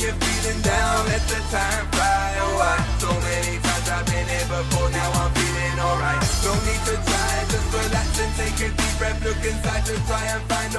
you're feeling down, let the time fly. Oh, I, so many times I've been here before, now I'm feeling alright. No need to try, just relax and take a deep breath, look inside to try and find